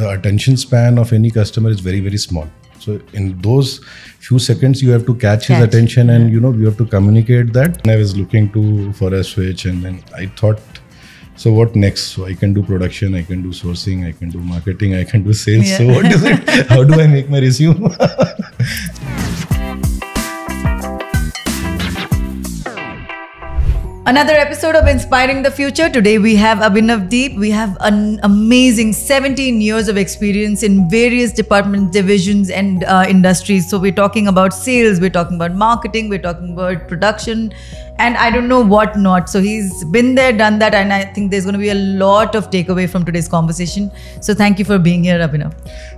the attention span of any customer is very very small. So in those few seconds you have to catch, his attention and you know you have to communicate that. And i was looking to for a switch and then i thought so what next? So i can do production i can do sourcing i can do marketing i can do sales. So what is it? How do i make my resume Another episode of Inspiring the Future. Today we have Abhinav Deep. We have an amazing 17 years of experience in various departments, divisions, and uh, industries. So we're talking about sales, we're talking about marketing, we're talking about production, and I don't know what not. So he's been there, done that, and I think there's going to be a lot of takeaway from today's conversation. So thank you for being here, Abhinav.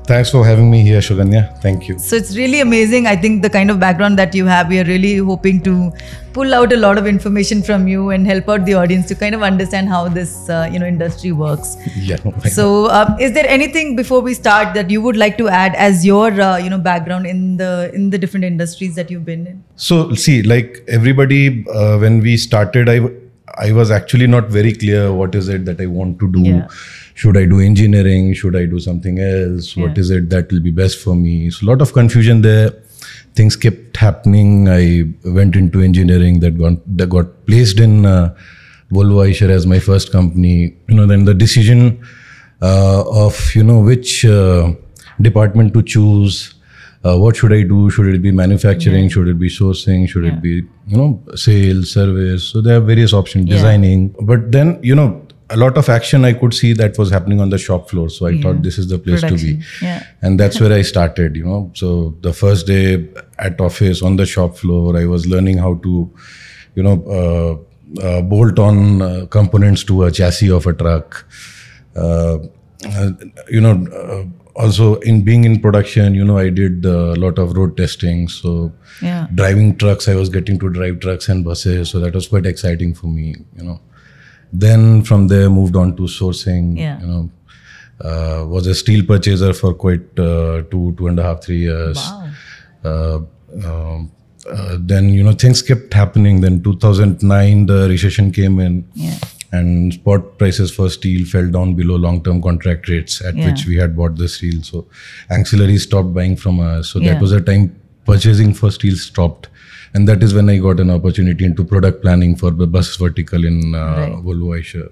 Thanks for having me here shuganya thank you So it's really amazing. I think the kind of background that you have, we are really hoping to pull out a lot of information from you and help out the audience to kind of understand how this uh, you know industry works. yeah no, why not? So, um, is there anything before we start that you would like to add as your uh, you know background in the in the different industries that you've been in? So see, like everybody, uh, when we started, I w- I was actually not very clear what is it that I want to do. Yeah. Should I do engineering? Should I do something else? What Yeah. is it that will be best for me? So a lot of confusion there. Things kept happening. I went into engineering. That got that got placed in uh, Volvo Eicher as my first company. You know, then the decision uh, of you know which uh, department to choose uh, what should I do? Should it be manufacturing? Should it be sourcing? Should it be you know sales, service? So there are various options, Yeah. designing. But then you know a lot of action I could see that was happening on the shop floor. So I thought this is the place to be, Yeah. and that's where I started. You know, so the first day at office on the shop floor, I was learning how to, you know. Uh, uh, bolt on uh, components to a chassis of a truck. Uh, uh, you know, uh, also in being in production, you know, I did a lot of road testing. So Yeah. driving trucks, I was getting to drive trucks and buses. So that was quite exciting for me. You know, then from there moved on to sourcing. Yeah. You know, uh, was a steel purchaser for quite uh, two two and a half three years. Wow. Uh, um, uh, then you know things kept happening. Then 2009 the recession came in Yeah. and spot prices for steel fell down below long-term contract rates at Yeah. which we had bought the steel. So ancillaries stopped buying from us. So Yeah. that was a time purchasing for steel stopped. And that is when I got an opportunity into product planning for the bus vertical in uh, Right. Volvo Eicher.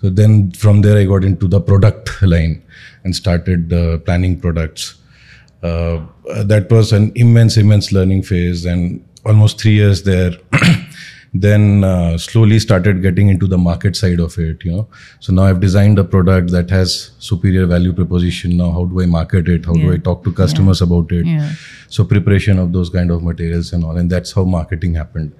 So then from there I got into the product line and started uh, planning products. Uh, that was an immense, immense learning phase, and almost three years there. then uh, slowly started getting into the market side of it. You know, so now I've designed a product that has superior value proposition. Now, how do I market it? How do I talk to customers about it? Yeah. So preparation of those kind of materials and all, and that's how marketing happened.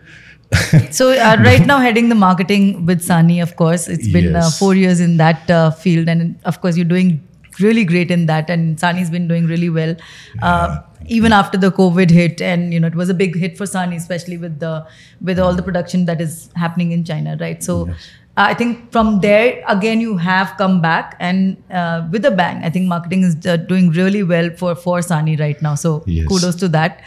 So uh, right now, heading the marketing with Sany, of course, it's been uh, four years in that uh, field, and of course, you're doing really great in that, and Sany's been doing really well. Uh, even after the COVID hit, and you know, it was a big hit for Sany, especially with the with all the production that is happening in China, right? So. I think from there again you have come back and uh, with a bang. I think marketing is uh, doing really well for for Sany right now. So Yes. kudos to that.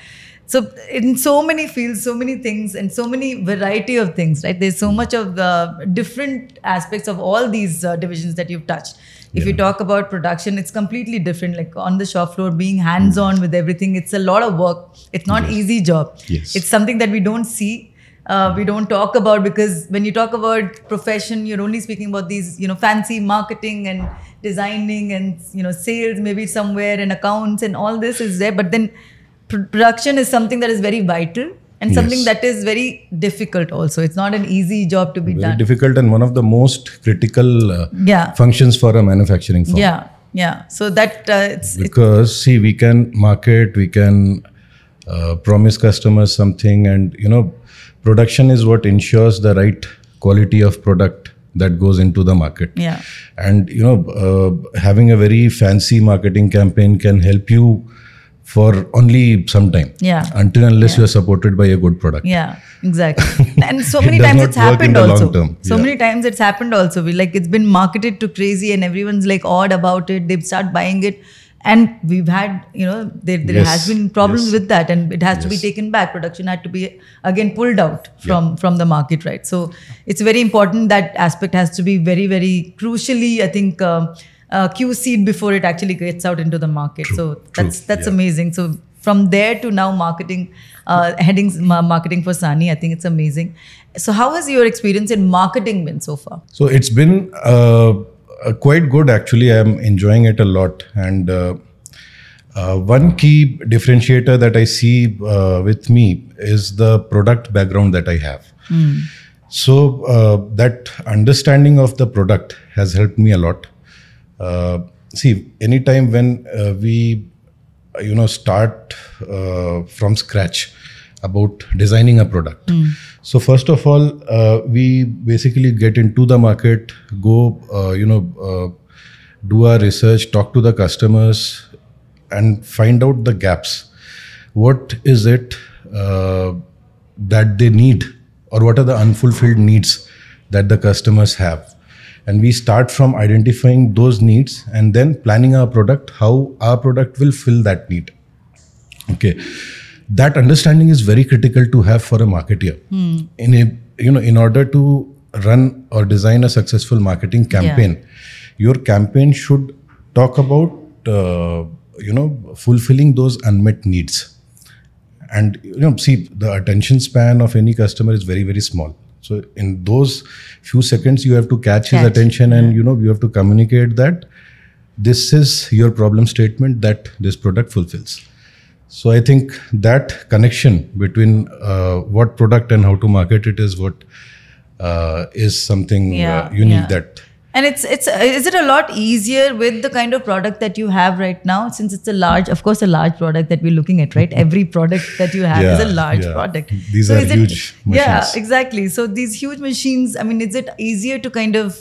So in so many fields, so many things, and so many variety of things, right? There's so much of the different aspects of all these uh, divisions that you've touched. If you talk about production, it's completely different. Like on the shop floor, being hands-on with everything, it's a lot of work. It's not easy job. Yes. It's something that we don't see. Uh, we don't talk about because when you talk about profession, you're only speaking about these, you know, fancy marketing and designing and you know sales, maybe somewhere and accounts and all this is there. But then production is something that is very vital and something Yes. that is very difficult also. It's not an easy job to be Very done. difficult and one of the most critical uh, Yeah. functions for a manufacturing firm. Yeah, yeah. So that uh, it's, it's because see we can market we can uh, promise customers something and you know production is what ensures the right quality of product that goes into the market yeah, and you know uh, having a very fancy marketing campaign can help you for only some time Yeah. until unless you are supported by a good product yeah, exactly. And so It many does times it's happened also. term. So Yeah. many times it's happened also. We like it's been marketed to crazy and everyone's like odd about it. They start buying it. And we've had, you know, there, there Yes, has been problems yes. with that, and it has to be taken back. Production had to be again pulled out from from the market, right? So it's very important that aspect has to be very, very crucially, I think, um, uh, QC'd before it actually gets out into the market. so true, that's that's yeah. amazing. So from there to now marketing, uh, heading marketing for Sany, I think it's amazing. So how has your experience in marketing been so far? So it's been uh, uh, quite good actually. I'm enjoying it a lot. And uh, uh, one key differentiator that I see uh, with me is the product background that I have. So uh, that understanding of the product has helped me a lot. Uh, see, anytime when uh, we, you know, start uh, from scratch about designing a product. So first of all, uh, we basically get into the market, go, uh, you know, uh, do our research, talk to the customers, and find out the gaps. What is it uh, that they need, or what are the unfulfilled needs that the customers have? And we start from identifying those needs and then planning our product, how our product will fill that need. Okay, that understanding is very critical to have for a marketer. In a you know, in order to run or design a successful marketing campaign, your campaign should talk about uh, you know fulfilling those unmet needs. And you know, see the attention span of any customer is very very small. So in those few seconds, you have to catch, his attention, and you know you have to communicate that this is your problem statement that this product fulfills. So I think that connection between uh, what product and how to market it is what uh, is something Yeah, uh, unique yeah. that And it's it's is it a lot easier with the kind of product that you have right now since it's a large, of course, a large product that we're looking at, right? Every product that you have is a large yeah. product. These are is it- huge Yeah, exactly. So these huge machines. I mean, is it easier to kind of,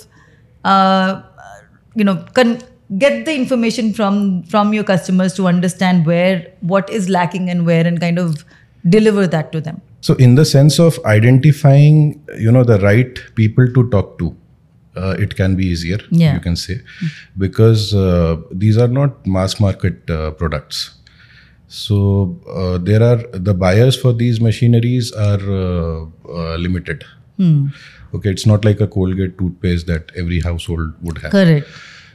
uh, you know, con- get the information from from your customers to understand where what is lacking and where, and kind of deliver that to them? So, in the sense of identifying, you know, the right people to talk to, uh, it can be easier. Yeah. You can say, because uh, these are not mass market uh, products. So uh, there are the buyers for these machineries are uh, uh, limited. Okay, it's not like a Colgate toothpaste that every household would have. Correct.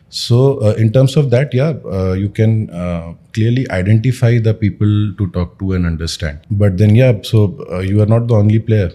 So, uh, in terms of that, yeah, uh, you can uh, clearly identify the people to talk to and understand. But then, yeah, so uh, you are not the only player.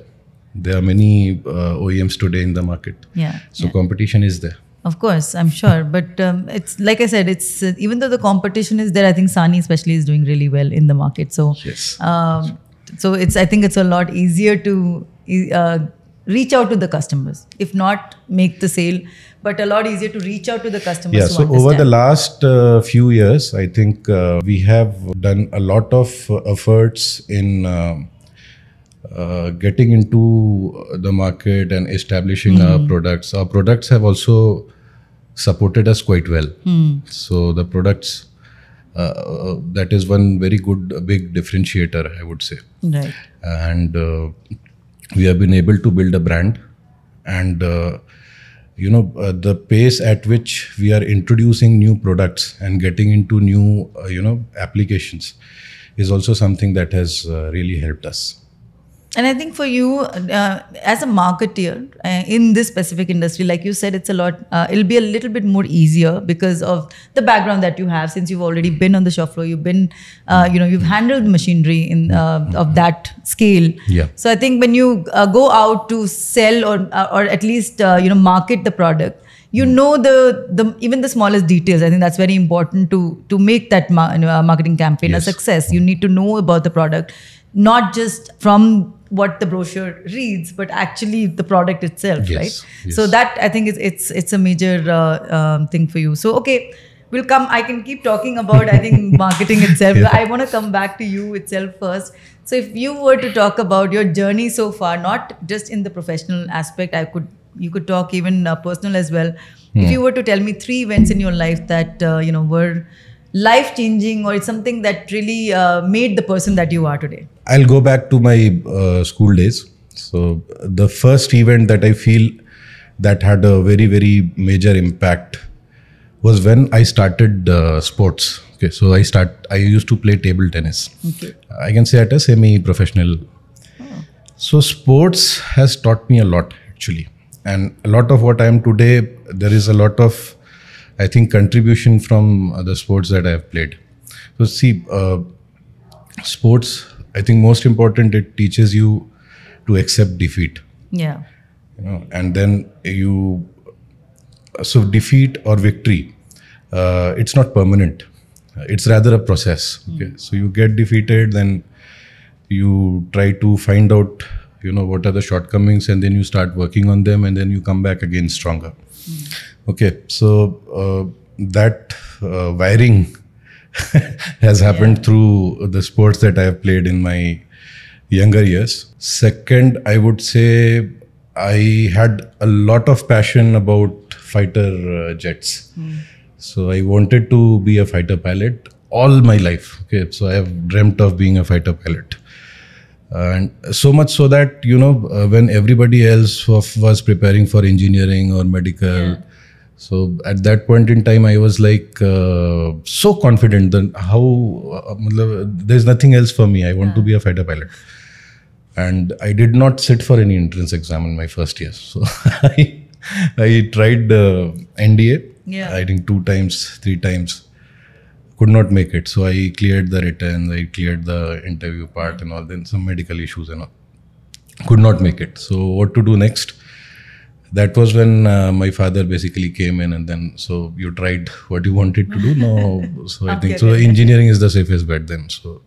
There are many uh, OEMs today in the market. Yeah. So, competition is there. Of course, I'm sure. But um, it's like I said, it's uh, even though the competition is there, I think Sany especially is doing really well in the market. So, Yes. um, so it's I think it's a lot easier to uh, reach out to the customers. If not make the sale, but a lot easier to reach out to the customers. Yeah, so over the last uh, few years, I think uh, we have done a lot of uh, efforts in uh, uh, getting into the market and establishing our products. Our products have also supported us quite well. So the products, uh, uh, that is one very good, uh, big differentiator, I would say right. and uh, we have been able to build a brand and uh, you know uh, the pace at which we are introducing new products and getting into new uh, you know applications is also something that has uh, really helped us And I think for you, uh, as a marketer uh, in this specific industry, like you said, it's a lot, uh, it'll be a little bit more easier because of the background that you have since you've already been on the shop floor. You've been, uh, you know, you've handled machinery in uh, of that scale. Yeah. So I think when you uh, go out to sell or, uh, or at least, uh, you know, market the product, you know the the even the smallest details. I think that's very important to to make that ma- marketing campaign a success. You need to know about the product, not just from what the brochure reads, but actually the product itself, Yes, right? yes. So that I think is it's it's a major uh, um, thing for you. So okay, we'll come. I can keep talking about I think marketing itself. Yeah. I want to come back to you itself first. So if you were to talk about your journey so far, not just in the professional aspect, I could you could talk even uh, personal as well. If you were to tell me three events in your life that uh, you know were life changing or it's something that really uh, made the person that you are today. I'll go back to my uh, school days. So the first event that I feel that had a very very major impact was when I started uh, sports. Okay, so I start. I used to play table tennis. Okay. I can say at a semi-professional. So sports has taught me a lot actually, and a lot of what I am today. There is a lot of I think contribution from the sports that I have played. So see, uh, sports. I think most important it teaches you to accept defeat. Yeah. You know, and then you. So defeat or victory, uh, it's not permanent. It's rather a process. Okay, so you get defeated, then you try to find out you know what are the shortcomings and then you start working on them and then you come back again stronger okay so uh, that uh, wiring has happened through the sports that i have played in my younger years. Second i would say i had a lot of passion about fighter uh, jets. So i wanted to be a fighter pilot all my life okay? So i have dreamt of being a fighter pilot. And so much so that you know uh, when everybody else was, was preparing for engineering or medical so at that point in time i was like uh, so confident that how uh, there's nothing else for me i want to be a fighter pilot and i did not sit for any entrance exam in my first year so i, I tried uh, nda Yeah. i think two times three times could not make it. So I cleared the written, I cleared the interview part and all. Then some medical issues and all. Could not make it. So what to do next? That was when uh, my father basically came in and then so you tried what you wanted to do. No, so I think so. Engineering is the safest bet then. So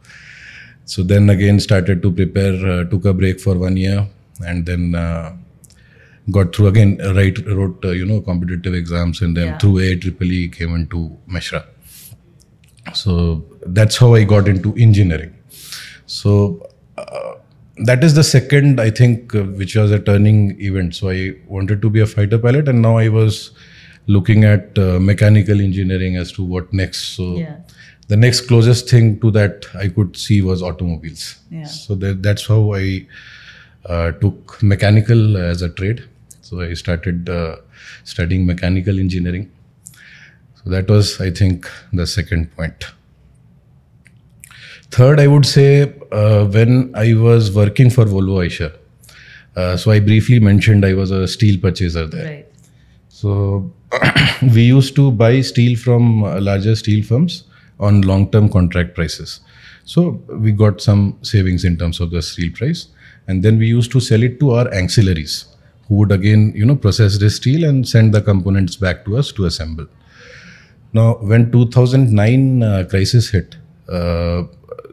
so then again started to prepare. Uh, took a break for one year and then. Uh, got through again uh, right wrote uh, you know competitive exams and then Yeah. through AIEEE came into Mesra so that's how i got into engineering so that is the second i think uh, which was a turning event so i wanted to be a fighter pilot and now i was looking at uh, mechanical engineering as to what next so Yeah. the next closest thing to that i could see was automobiles Yeah. so that, that's how i uh, took mechanical as a trade so i started uh, studying mechanical engineering so that was, I think, the second point. Third, I would say uh, when I was working for Volvo Eicher, uh, so I briefly mentioned I was a steel purchaser there. Right. So we used to buy steel from uh, larger steel firms on long-term contract prices. So we got some savings in terms of the steel price, and then we used to sell it to our ancillaries, who would again, you know, process the steel and send the components back to us to assemble. Now, when 2009 uh, crisis hit, uh,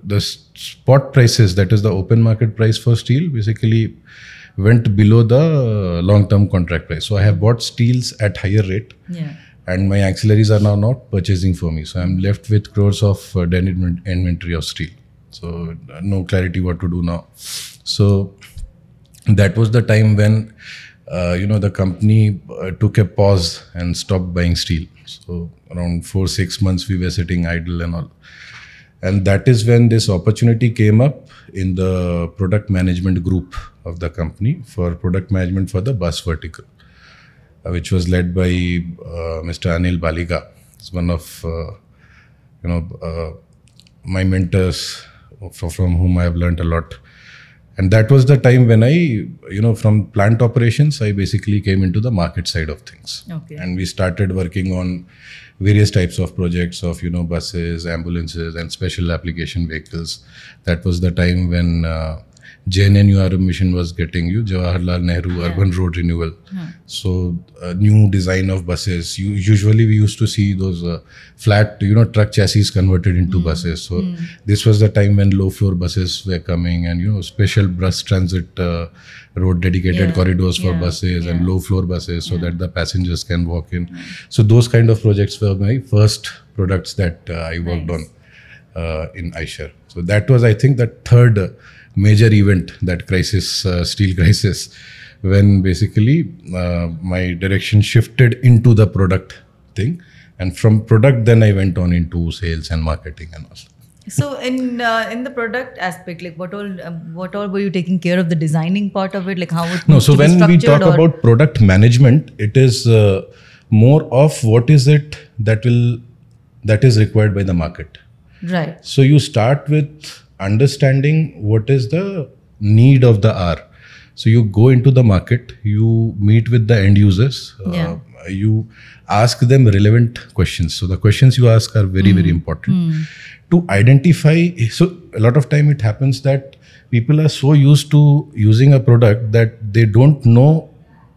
the spot prices, that is the open market price for steel, basically went below the uh, long-term contract price. So I have bought steels at higher rate, Yeah. and my ancillaries are now not purchasing for me. So I'm left with crores of uh, inventory of steel. So uh, no clarity what to do now. So that was the time when uh, you know the company uh, took a pause and stopped buying steel so around 4 6 months we were sitting idle and all and that is when this opportunity came up in the product management group of the company for product management for the bus vertical uh, which was led by uh, Mr. Anil Baliga. He's one of uh, you know uh, my mentors f- from whom I have learned a lot. And that was the time when I, you know, from plant operations, I basically came into the market side of things. Okay. And we started working on various types of projects of, you know, buses, ambulances, and special application vehicles. That was the time when uh, JNNURM mission was getting you, Jawaharlal Nehru Urban Road Renewal. So, a new design of buses. You, usually, we used to see those uh, flat, you know, truck chassis converted into buses. So, this was the time when low floor buses were coming, and you know, special bus transit uh, road dedicated Yeah, corridors for yeah, buses and low floor buses, so that the passengers can walk in. So, those kind of projects were my first products that uh, I worked Nice. on uh, in Eicher. So that was, I think, the third uh, major event, that crisis, uh, steel crisis, when basically uh, my direction shifted into the product thing, and from product, then I went on into sales and marketing and all. So in uh, in the product aspect, like what all um, what all were you taking care of the designing part of it, like how it No, so when we talk or- about product management, it is uh, more of what is it that will that is required by the market. right, So you start with understanding what is the need of the hour. So you go into the market, you meet with the end users, Yeah. uh, you ask them relevant questions. So the questions you ask are very very important to identify. So a lot of time it happens that people are so used to using a product that they don't know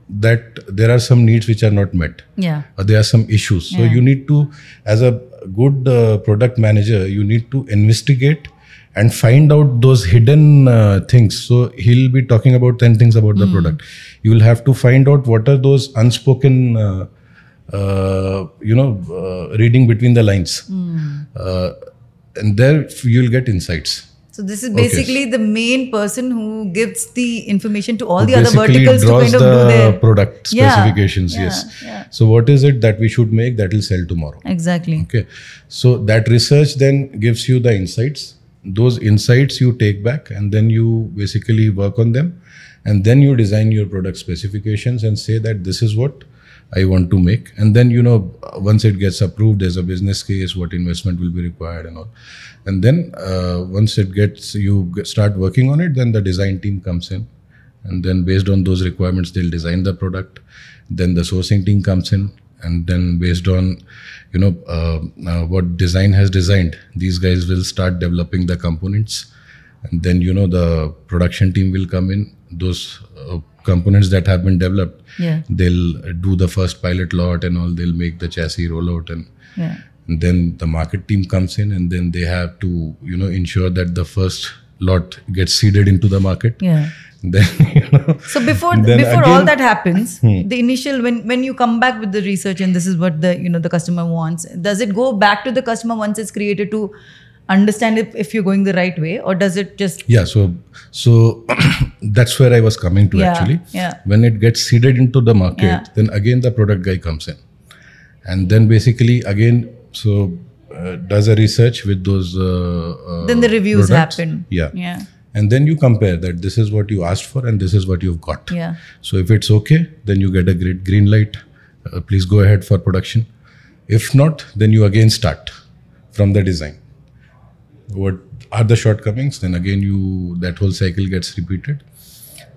that there are some needs which are not met Yeah. or there are some issues. So Yeah. you need to, as a good uh, product manager, you need to investigate and find out those hidden uh, things. So he'll be talking about 10 things about the product. You will have to find out what are those unspoken, uh, uh, you know, uh, reading between the lines. Uh, and there you'll get insights. So this is Okay. basically the main person who gives the information to all Who the other verticals to kind of the do their product Yeah, specifications. yeah, yes. yeah. So what is it that we should make that will sell tomorrow? exactly. Okay. So that research then gives you the insights. Those insights you take back and then you basically work on them. And then you design your product specifications and say that this is what I want to make. And then, you know, once it gets approved, there's a business case, what investment will be required and all. And then uh, once it gets, you start working on it, then the design team comes in. And then based on those requirements, they'll design the product. Then the sourcing team comes in. And then based on, you know, uh, uh, what design has designed, these guys will start developing the components. And then, you know, the production team will come in. Those uh, components that have been developed, Yeah. they'll do the first pilot lot and all. They'll make the chassis rollout and Yeah. and then the market team comes in and then they have to you know ensure that the first lot gets seeded into the market Yeah. Then you know So before before all that happens, the initial when when you come back with the research and this is what the you know the customer wants, does it go back to the customer once it's created to understand if, if you're going the right way, or does it just yeah so so that's where i was coming to Yeah, actually yeah. when it gets seeded into the market Yeah. then again the product guy comes in and then basically again so uh, does a research with those uh, uh, then the reviews products. happen? yeah Yeah. And then you compare that this is what you asked for and this is what you've got Yeah. So if it's okay, then you get a great green light. Uh, please go ahead for production. If not, then you again start from the design. What are the shortcomings? Then again, you that whole cycle gets repeated,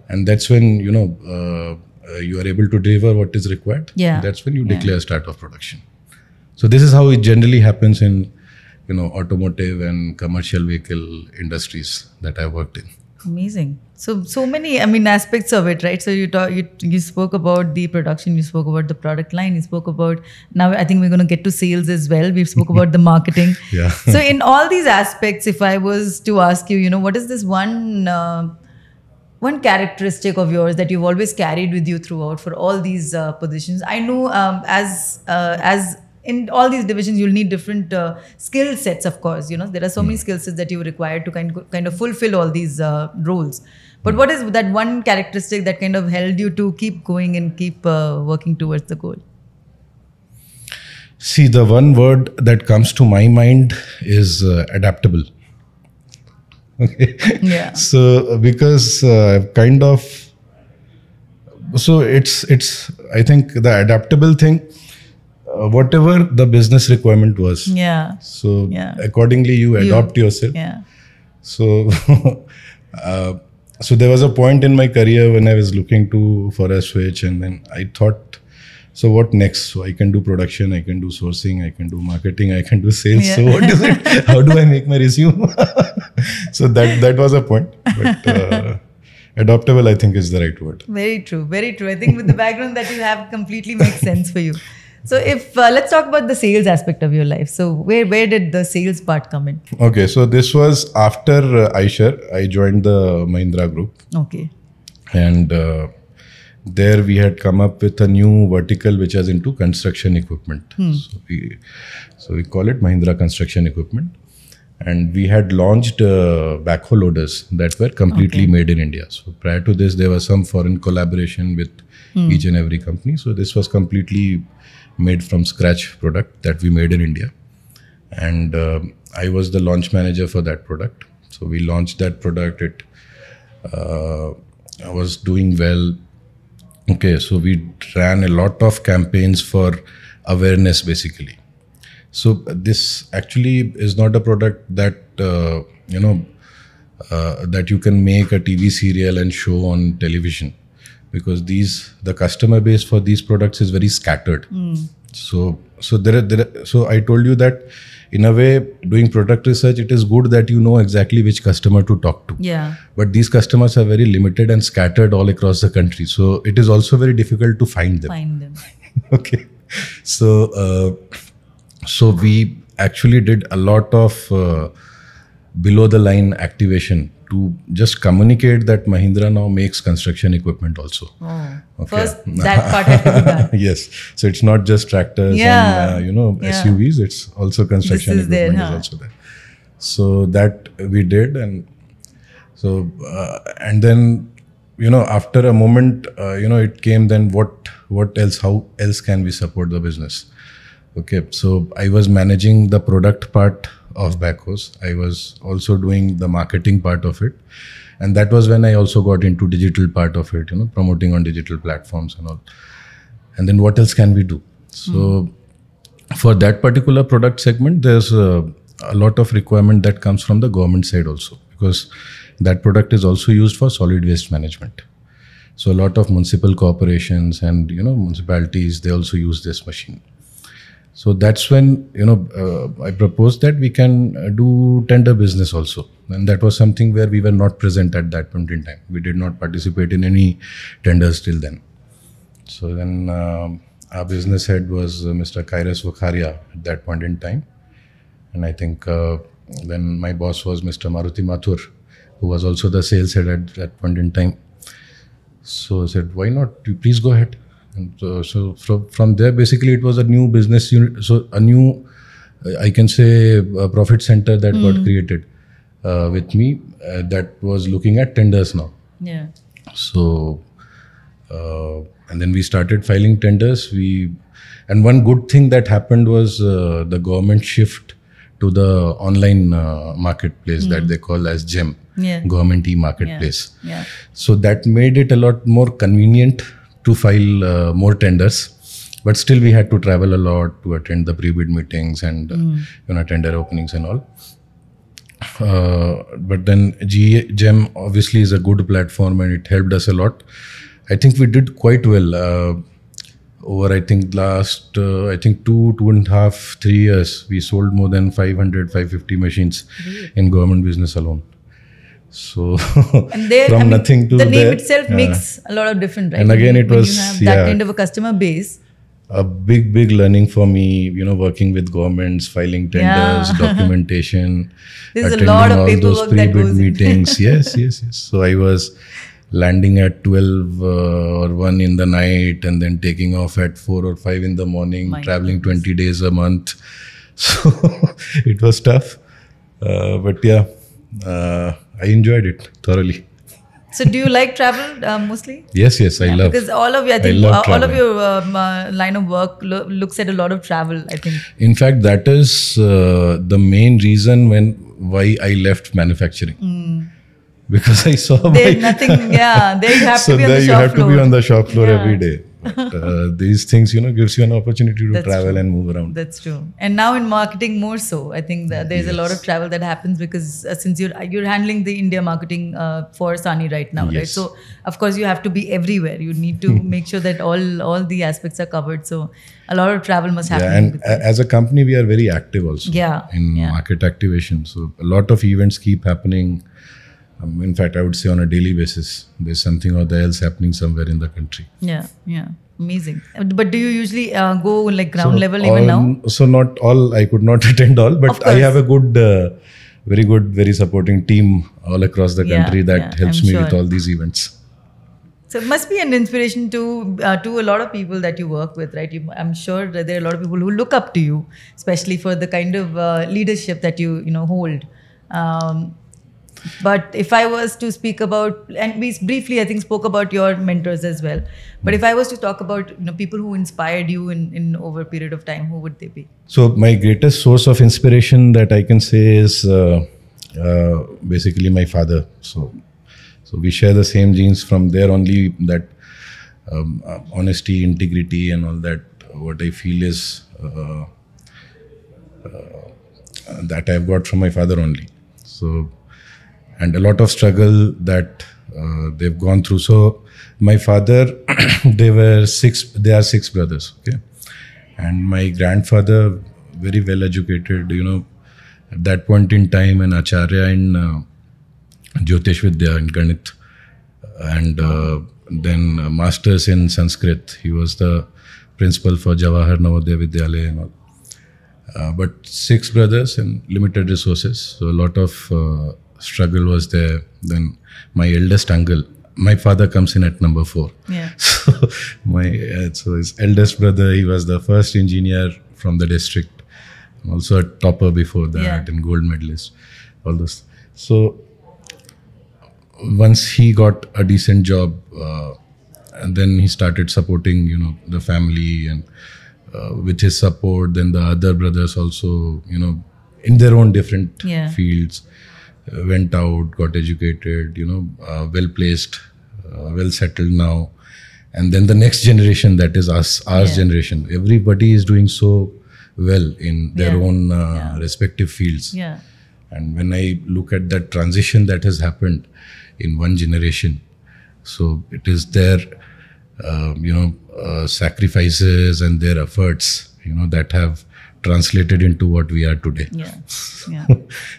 and that's when you know uh, uh, you are able to deliver what is required. Yeah. That's when you Yeah. declare start of production. So this is how it generally happens in you know automotive and commercial vehicle industries that I worked in. Amazing. So so many, I mean, aspects of it, right? So you talk, you you spoke about the production, you spoke about the product line, you spoke about now. I think we're going to get to sales as well. We've spoke about the marketing. Yeah. so in all these aspects, if I was to ask you, you know, what is this one uh, one characteristic of yours that you've always carried with you throughout for all these uh, positions? I know um, as uh, as in all these divisions, you'll need different uh, skill sets. Of course, you know there are so many skill sets that you require to kind kind of fulfill all these uh, roles. But what is that one characteristic that kind of held you to keep going and keep uh, working towards the goal? See, the one word that comes to my mind is uh, adaptable. Okay. Yeah. So because uh, I've kind of so it's it's I think the adaptable thing, uh, whatever the business requirement was. Yeah. So Yeah. accordingly, you You- adopt yourself. Yeah. So, uh, so there was a point in my career when I was looking to for a switch, and then I thought, so what next? So I can do production, I can do sourcing, I can do marketing, I can do sales. So what is it? How do I make my resume? so that that was a point, but. Uh, adaptable i think is the right word Very true. Very true. I think with the background that you have, completely makes sense for you. So, if uh, let's talk about the sales aspect of your life. So, where where did the sales part come in? okay so this was after uh, Eicher i joined the mahindra group Okay. and uh, there we had come up with a new vertical which was into construction equipment Hmm. so we so we call it mahindra construction equipment and we had launched uh, backhoe loaders that were completely made in india so prior to this there was some foreign collaboration with each and every company so this was completely made from scratch product that we made in india and uh, I was the launch manager for that product. So we launched that product. It uh, was doing well. Okay, so we ran a lot of campaigns for awareness, basically. So this actually is not a product that uh, you know uh, that you can make a TV serial and show on television because these the customer base for these products is very scattered. So so there, are, there are, so I told you that in a way doing product research it is good that you know exactly which customer to talk to Yeah. but these customers are very limited and scattered all across the country so it is also very difficult to find them Find them. okay so uh, so we actually did a lot of uh, below the line activation to just communicate that mahindra now makes construction equipment also Oh. Okay. First, that part had to be done. yes so it's not just tractors Yeah. and uh, you know Yeah. suvs it's also construction is there, equipment huh? is also there so that we did and so uh, and then you know after a moment uh, you know it came then what what else how else can we support the business okay so i was managing the product part of backhoes i was also doing the marketing part of it. And that was when i also got into digital part of it you know promoting on digital platforms and all. And then what else can we do? So for that particular product segment there's a, a lot of requirement that comes from the government side also. Because that product is also used for solid waste management. So a lot of municipal corporations and you know municipalities they also use this machine so that's when you know uh, i proposed that we can uh, do tender business also and that was something where we were not present at that point in time we did not participate in any tenders till then so then um, our business head was uh, Mr. Kairos Vakharia at that point in time. And I think uh, then my boss was Mr. Maruti Mathur, who was also the sales head at that point in time. So I said, why not? Please go ahead. And so, so from, from there, basically, it was a new business unit. So a new, uh, I can say, a profit center that got created uh, with me uh, that was looking at tenders now. Yeah. So, uh, and then we started filing tenders. We, and one good thing that happened was uh, the government shift to the online uh, marketplace that they call as GEM, Yeah. Government E-Marketplace. Yeah. So that made it a lot more convenient to file uh, more tenders. But still, we had to travel a lot to attend the pre-bid meetings and uh, you know tender openings and all. Uh, but then G- GEM obviously is a good platform and it helped us a lot. I think we did quite well uh, over. I think last uh, I think two two and a half three years we sold more than 500 550 machines in government business alone. So there, from I mean, nothing to the name there, itself uh, makes a lot of difference, right? And again, it when was- you have that yeah. kind of a customer base. a big big learning for me you know working with governments filing tenders Yeah. documentation There's a attending lot of all those paperwork that pre-bid goes in. meetings yes yes yes so i was landing at 12 uh, or 1 in the night and then taking off at 4 or 5 in the morning My traveling 20 days a month so it was tough uh, but yeah uh, i enjoyed it thoroughly So, do you like travel uh, mostly? yes yes i love Because all of you, I think, love uh, all of your um, uh, line of work lo- looks at a lot of travel. I think. In fact, that is uh, the main reason when why I left manufacturing. Because I saw my nothing. Yeah, there you have so to be on there the you shop have floor. to be on the shop floor Yeah. every day. But, uh, these things, you know, gives you an opportunity to That's travel true. and move around. That's true. And now in marketing more so. I think that there's a lot of travel that happens because uh, since you're you're handling the India marketing uh, for Sany right now, right? So of course you have to be everywhere. You need to make sure that all all the aspects are covered. So a lot of travel must happen. Yeah, and as a company, we are very active also Yeah, in yeah. market activation. So a lot of events keep happening. Um, in fact, I would say on a daily basis, there's something or the else happening somewhere in the country. yeah, yeah. Amazing. But do you usually uh, go like ground level even now? So not all, I could not attend all, but I have a good, uh, very good, very supporting team all across the Yeah, country that yeah, helps I'm me with all these events. So it must be an inspiration to uh, to a lot of people that you work with, right? You, I'm sure that there are a lot of people who look up to you, especially for the kind of uh, leadership that you you know hold. Um, but if I was to speak about, and we briefly I think spoke about your mentors as well. But if I was to talk about you know people who inspired you in in over a period of time, who would they be? So my greatest source of inspiration that I can say is uh, uh, basically my father. So, so we share the same genes from there only that um, uh, honesty, integrity, and all that. What I feel is uh, uh, that I've got from my father only. So, and a lot of struggle that uh, they've gone through. So my father, they were six. They are six brothers. Okay, and my grandfather, very well educated. You know, at that point in time, an acharya in uh, Jyotish Vidya in Ganit, and uh, then uh, masters in Sanskrit. He was the principal for Jawahar Navodaya Vidyalaya and all. Uh, but six brothers and limited resources, so a lot of uh, struggle was there. Then my eldest uncle, my father comes in at number four. Yeah. So my uh, so his eldest brother, he was the first engineer from the district, also a topper before that Yeah. and gold medalist, all those. So once he got a decent job, uh, and then he started supporting, you know, the family and uh, with his support, then the other brothers also, you know, in their own different Yeah. fields, went out, got educated, you know, uh, well placed, uh, well settled now. And then the next generation, that is us, our Yeah. generation, everybody is doing so well in their Yeah. own uh, Yeah. respective fields. Yeah. And when I look at that transition that has happened in one generation, so it is their, um, you know, uh, sacrifices and their efforts, you know, that have translated into what we are today. Yeah. Yeah.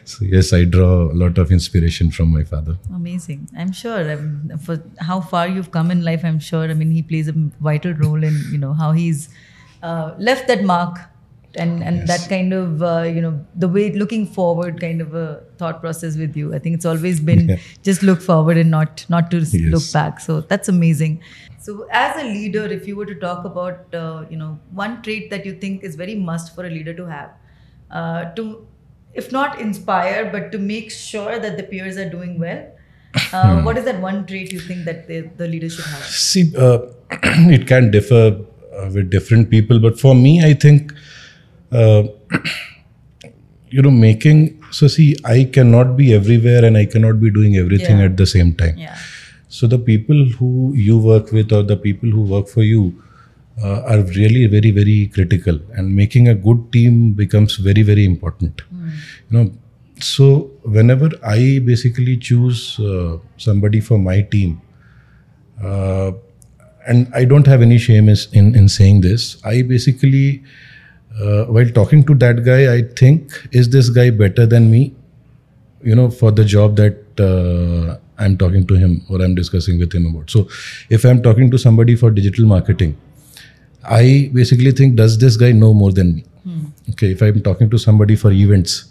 So yes, I draw a lot of inspiration from my father. Amazing. I'm sure. um, for how far you've come in life, I'm sure. I mean, he plays a vital role in you know how he's uh, left that mark, and and Yes. that kind of uh, you know the way looking forward kind of a thought process with you. I think it's always been Yeah. just look forward and not not to s- look back. So that's amazing. So as a leader, if you were to talk about uh, you know one trait that you think is very must for a leader to have, uh, to if not inspire, but to make sure that the peers are doing well. Uh, what is that one trait you think that the, the leader should have? See, uh, it can differ uh, with different people, but for me, I think, uh, you know, making so see, I cannot be everywhere and I cannot be doing everything Yeah. at the same time. Yeah. So the people who you work with or the people who work for you uh, are really very very critical, and making a good team becomes very very important. You know, so whenever I basically choose uh, somebody for my team, uh, and I don't have any shame is in in saying this. I basically, uh, while talking to that guy, I think, is this guy better than me? You know, for the job that uh, I'm talking to him or I'm discussing with him about. So, if I'm talking to somebody for digital marketing, I basically think, does this guy know more than me? Okay, if I'm talking to somebody for events,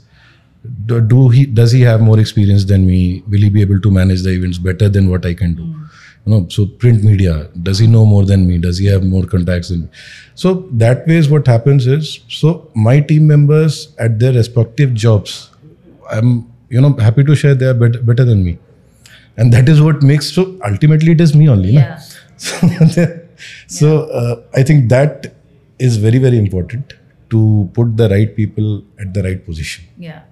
do, do he does he have more experience than me? Will he be able to manage the events better than what I can do? You know, so print media, does he know more than me? Does he have more contacts than me? So that way is what happens is so my team members at their respective jobs, I'm you know happy to share they are better, better than me. And that is what makes so ultimately it is me only. na? Yeah. So, so uh, I think that is very, very important to put the right people at the right position. Yeah.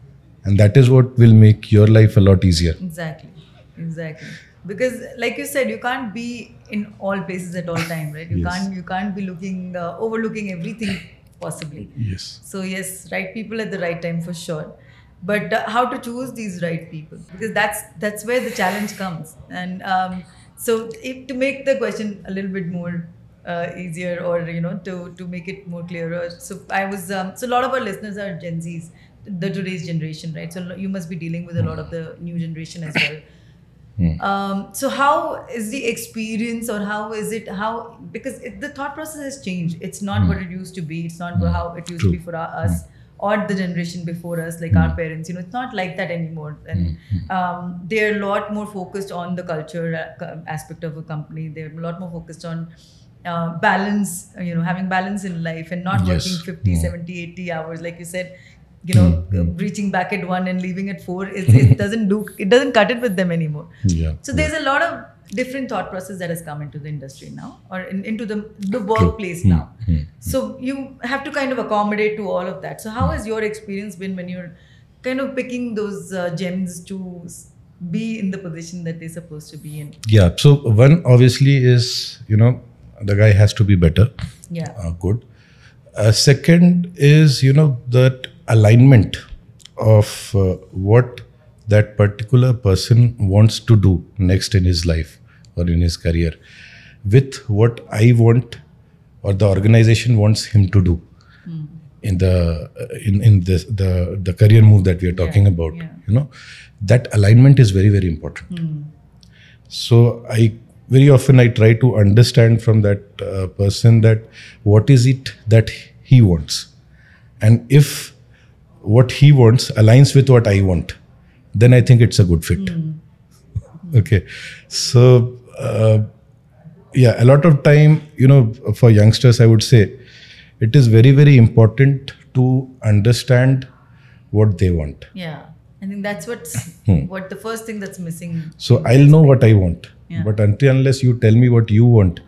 And that is what will make your life a lot easier. Exactly. Exactly. Because, like you said, you can't be in all places at all time, right? You Yes. can't. You can't be looking, uh, overlooking everything possibly. Yes. So yes, right people at the right time for sure. But uh, how to choose these right people? Because that's that's where the challenge comes. And um, so, if, to make the question a little bit more uh, easier, or you know, to to make it more clearer. So I was um, so a lot of our listeners are Gen Zs, the today's generation, right? So you must be dealing with a lot of the new generation as well. Um, so how is the experience or how is it how because it, the thought process has changed. It's not what it used to be. It's not how it used to be for our- us or the generation before us like our parents you know it's not like that anymore. And um, they're a lot more focused on the culture uh, aspect of a company. They're a lot more focused on uh, balance you know having balance in life and not Yes. working 50 Mm. 70 80 hours like you said you know uh, reaching back at one and leaving at four it, it doesn't do it doesn't cut it with them anymore Yeah. so there's a lot of different thought process that has come into the industry now or in, into the the workplace now Hmm. so you have to kind of accommodate to all of that so how has your experience been when you're kind of picking those uh, gems to be in the position that they're supposed to be in Yeah. So one obviously is you know the guy has to be better, yeah uh, good. Uh, second is you know that alignment of uh, what that particular person wants to do next in his life or in his career with what I want or the organization wants him to do in the in in this the the career move that we are talking about yeah. you know. That alignment is very very important. So i very often i try to understand from that uh, person that what is it that he wants? And if what he wants aligns with what i want then i think it's a good fit okay so uh, yeah a lot of time you know for youngsters i would say it is very very important to understand what they want Yeah. I think that's what's Hmm. what the first thing that's missing. so i'll know what i want Yeah. but until unless you tell me what you want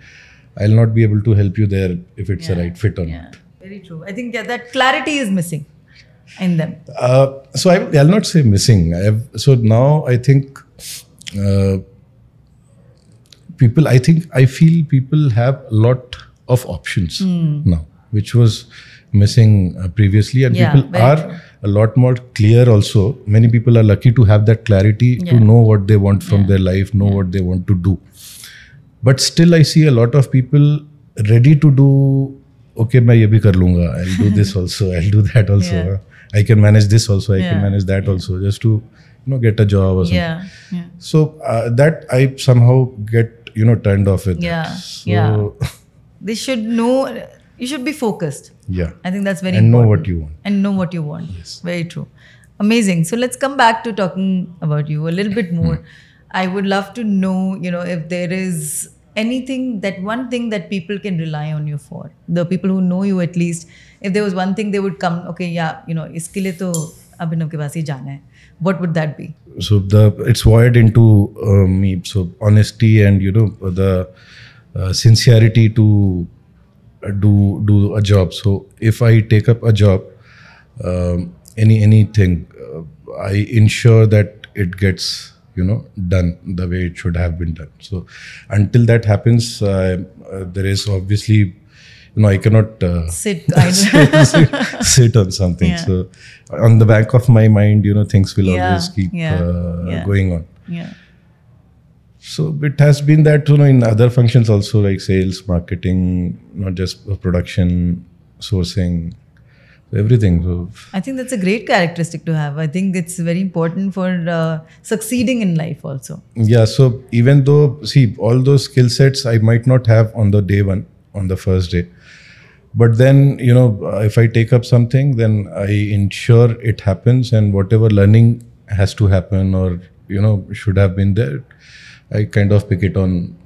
i'll not be able to help you there if it's a right fit or Yeah. not Very true. I think yeah, that clarity is missing in them. uh, so I, i'll not say missing I have, so now i think uh, people i think i feel people have a lot of options now which was missing uh, previously and Yeah, people very are true. a lot more clear also many people are lucky to have that clarity to Yeah. know what they want from their life know what they want to do but still i see a lot of people ready to do okay मैं ये भी कर लूंगा i'll do this also i'll do that also Yeah. i can manage this also i Yeah. can manage that also just to you know get a job or something Yeah. Yeah. so uh, that i somehow get you know turned off with Yeah, that. so yeah. They should know. You should be focused. yeah I think that's very important. and know what you want and know what you want. Yes. Very true. Amazing. So let's come back to talking about you a little bit more. I would love to know, you know, if there is anything that one thing that people can rely on you for. The people who know you at least if there was one thing they would come okay yeah you know iske liye to abhinav ke paas hi jana hai. What would that be? So the it's wired into uh, me. So honesty and you know the uh, sincerity to uh, do do a job. So if i take up a job um, any anything uh, i ensure that it gets you know done the way it should have been done so until that happens uh, uh, there is obviously you know i cannot uh, Sit. sit, sit on something. Yeah. So on the back of my mind, you know, things will Yeah, always keep uh, yeah. going on. yeah. So it has been that you know in other functions also like sales, marketing, not just production, sourcing, everything. So I think that's a great characteristic to have. I think it's very important for uh, succeeding in life also. yeah. So even though see all those skill sets I might not have on the day one, on the first day, but then you know uh, if I take up something, then I ensure it happens, and whatever learning has to happen or you know should have been there, I kind of pick it on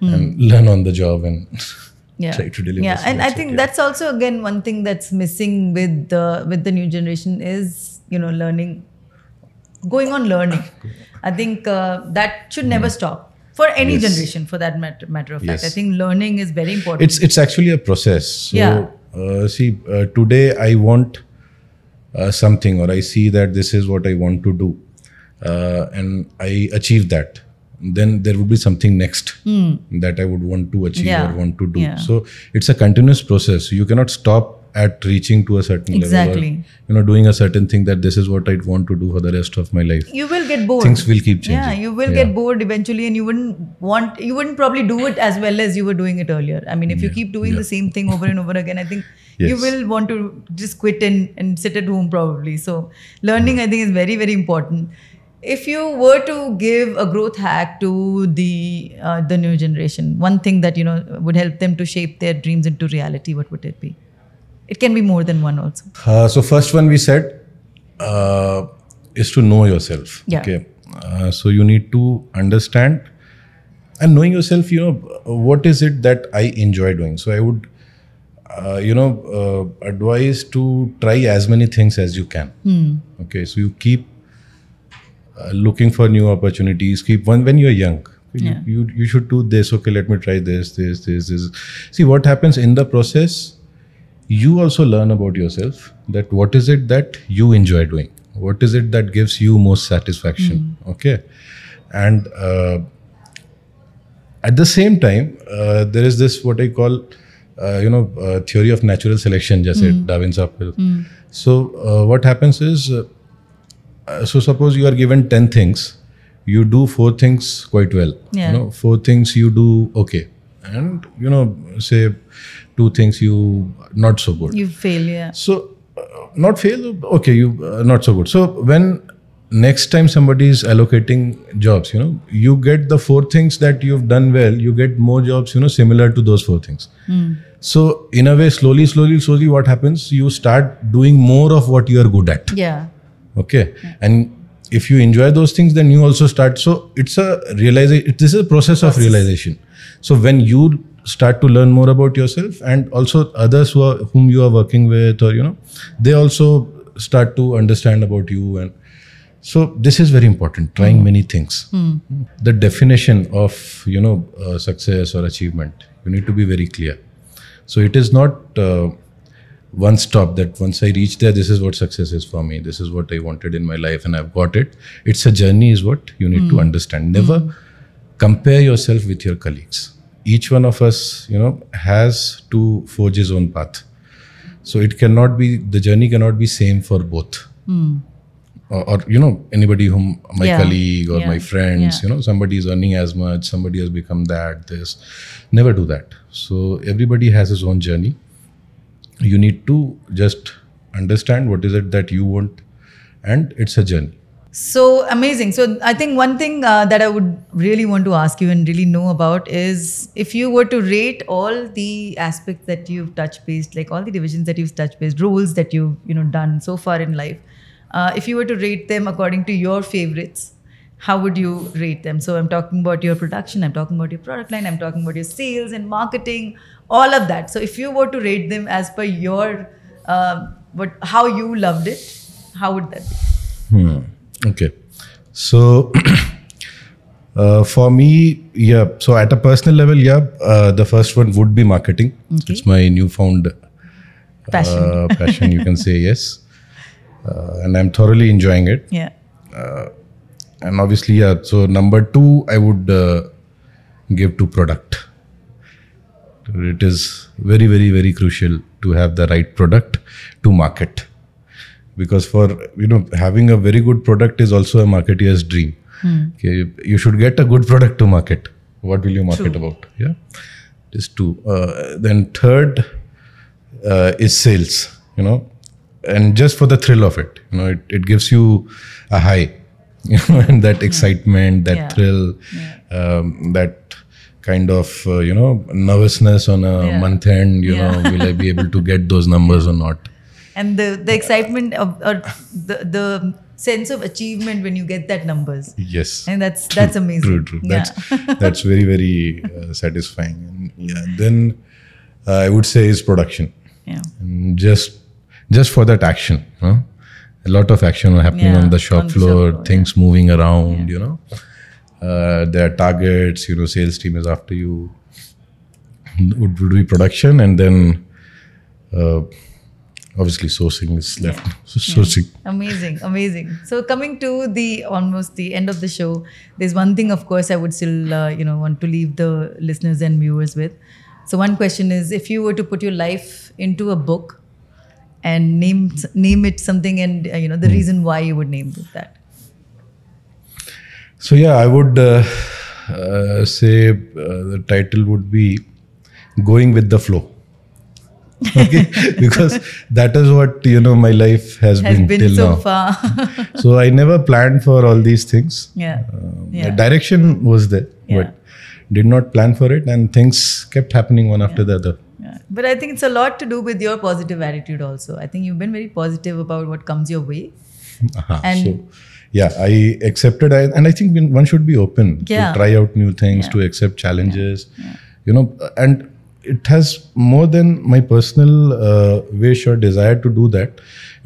and learn on the job and yeah try to deliver. yeah and i think okay. that's also again one thing that's missing with the with the new generation is you know learning going on learning i think uh, that should never stop for any. Yes. generation for that matter, matter of fact i think learning is very important it's it's actually a process so Yeah. uh, see uh, today i want uh, something or i see that this is what i want to do uh, and i achieve that then there would be something next hmm. that i would want to achieve. Yeah. or want to do. Yeah. so it's a continuous process. You cannot stop at reaching to a certain level Exactly. or you know doing a certain thing that this is what i want to do for the rest of my life. You will get bored. Things will keep changing. yeah you will Yeah. get bored eventually and you wouldn't want you wouldn't probably do it as well as you were doing it earlier. I mean if you keep doing the same thing over and over again i think you will want to just quit and, and sit at home probably. So learning i think is very very important if you were to give a growth hack to the uh, the new generation one thing that you know would help them to shape their dreams into reality what would it be it can be more than one also Uh, so first one we said uh, is to know yourself. Yeah. Okay. Uh, so you need to understand and knowing yourself. You know what is it that I enjoy doing. So I would, uh, you know, uh, advise to try as many things as you can. Okay. So you keep uh, looking for new opportunities. Keep when when you're young. You, Yeah. you you should do this. Okay, let me try this, this, this, this. See what happens in the process you also learn about yourself that what is it that you enjoy doing what is it that gives you most satisfaction okay and uh, at the same time uh, there is this what i call uh, you know uh, theory of natural selection just darwin's apple so uh, what happens is uh, so suppose you are given 10 things, you do four things quite well. Yeah. You know, four things you do okay. And, you know, say two things you not so good. You fail, yeah. So, uh, not fail, okay, you uh, not so good. So, when next time somebody is allocating jobs, you know, you get the four things that you've done well, you get more jobs, you know, similar to those four things. So, in a way, slowly, slowly, slowly, what happens? You start doing more of what you are good at. Yeah. Okay. And if you enjoy those things, then you also start. So, it's a realization, this is a process of realization. So, when you start to learn more about yourself and also others who are, whom you are working with or you know they also start to understand about you and so this is very important trying many things the definition of you know uh, success or achievement you need to be very clear so it is not uh, one stop that once i reach there this is what success is for me. This is what i wanted in my life and i've got it. It's a journey is what you need to hmm. understand. Never hmm. compare yourself with your colleagues. Each one of us you know has to forge his own path. So it cannot be the journey cannot be same for both. Hmm. Or, or you know anybody whom my Yeah. colleague or Yeah. my friends Yeah. you know somebody is earning as much somebody has become that this. Never do that. So everybody has his own journey you need to just understand what is it that you want and it's a journey So amazing. So I think one thing uh, that I would really want to ask you and really know about is if you were to rate all the aspects that you've touched based, like all the divisions that you've touched based, roles that you've you know done so far in life, uh, if you were to rate them according to your favorites, how would you rate them? So I'm talking about your production, I'm talking about your product line, I'm talking about your sales and marketing, all of that. So if you were to rate them as per your uh, what how you loved it, how would that be? Hmm. Okay. So uh, for me, yeah. So at a personal level, yeah, uh, the first one would be marketing. Okay. It's my newfound Passion. Uh, passion. You can say yes, uh, and I'm thoroughly enjoying it. Yeah. And obviously, yeah. So number two, I would uh, give to product. It is very, very, very crucial to have the right product to market, because for you know having a very good product is also a marketeer's dream. Okay, you should get a good product to market. What will you market True. about? Yeah, this two. Uh, then third uh, is sales. You know, and just for the thrill of it, you know, it, it gives you a high, you know, and that excitement, that Yeah. thrill, um, that kind of uh, you know nervousness on a Yeah. month end. You Yeah. know, will I be able to get those numbers or not? and the the excitement of or the the sense of achievement when you get that numbers Yes. and that's that's amazing True, true. Yeah. That's that's very very uh, satisfying. And yeah, then uh, I would say is production. yeah And just just for that action, huh? a lot of action happening Yeah, on the shop on the floor, shop floor, things moving around. You know, uh, there are targets. You know, sales team is after you. Would, would be production, and then uh, obviously sourcing is left. So sourcing. amazing amazing so coming to the almost the end of the show there's one thing of course i would still uh, you know want to leave the listeners and viewers with so one question is if you were to put your life into a book and name name it something and uh, you know the reason why you would name it that So yeah, I would uh, uh, say uh, the title would be "Going with the Flow." okay, because that is what you know my life has, has been, been till so now. far So I never planned for all these things. yeah Um, Yeah. The direction was there, Yeah. but did not plan for it, and things kept happening one after the other. Yeah. But I think it's a lot to do with your positive attitude also. I think you've been very positive about what comes your way. Aha. And- so, yeah, I accepted, I, and I think one should be open Yeah. to try out new things, Yeah. to accept challenges, you know, and it has more than my personal uh, wish or desire to do that.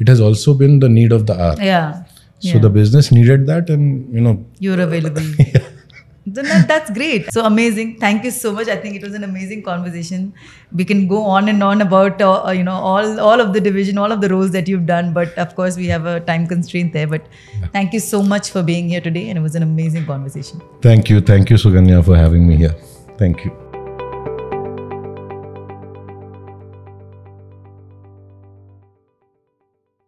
It has also been the need of the hour. Yeah. So the business needed that, and you know, You're available. Then that, that's great. So amazing. Thank you so much. I think it was an amazing conversation. We can go on and on about uh, uh, you know all all of the division, all of the roles that you've done. But of course, we have a time constraint there. But thank you so much for being here today, and it was an amazing conversation. thank you, thank you, Suganya, for having me here. Thank you.